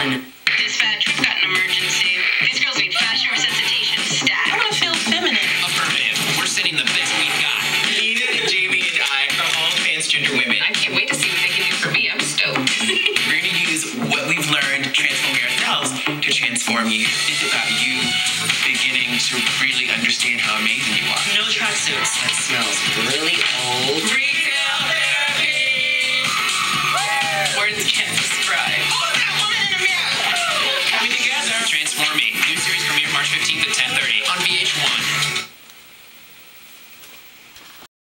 on. This fat chick's got an emergency. These girls need fashion resuscitation stat. I want to feel feminine. Affirmative. We're sending the best we've got. Nina, Jamie, and I are all transgender women. I can't wait to see what they can do for me. I'm stoked. We're going to use what we've learned, transforming ourselves, to transform you. It's about you beginning to really understand how amazing you are. No tracksuits. That smells really old. Retail therapy! Words can't describe. 15th